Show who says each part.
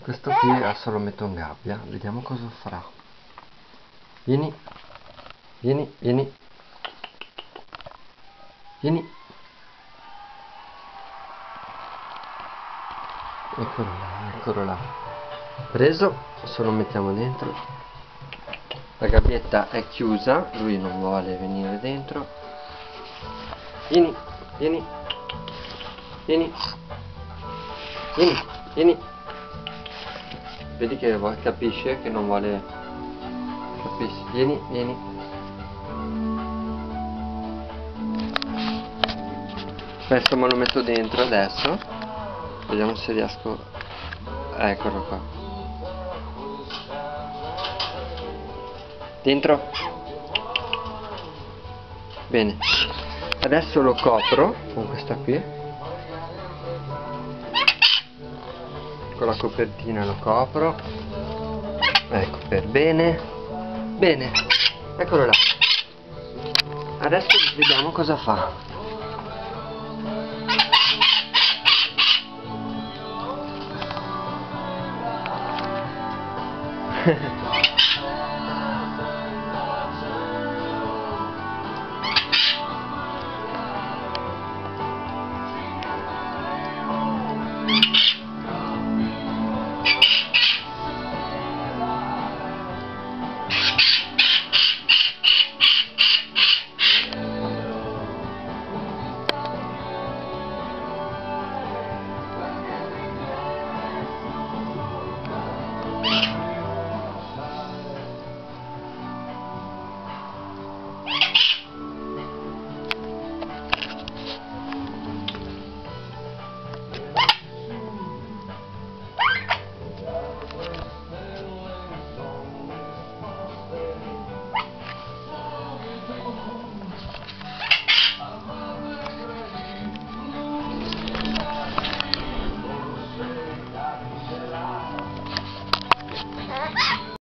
Speaker 1: questo qui adesso lo metto in gabbia. Vediamo cosa farà. Vieni. Vieni vieni. Vieni. Eccolo là eccolo là. Preso adesso lo mettiamo dentro. La gabbietta è chiusa lui non vuole venire dentro. Vieni vieni. Vieni. Vieni vieni vedi che capisce che non vuole capisci vieni vieni. Adesso me lo metto dentro adesso. Vediamo se riesco. Eccolo qua. Dentro. Bene. Adesso lo copro con questa qui con la copertina lo copro. Ecco per bene. Bene eccolo là. Adesso vediamo cosa fa.